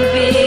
be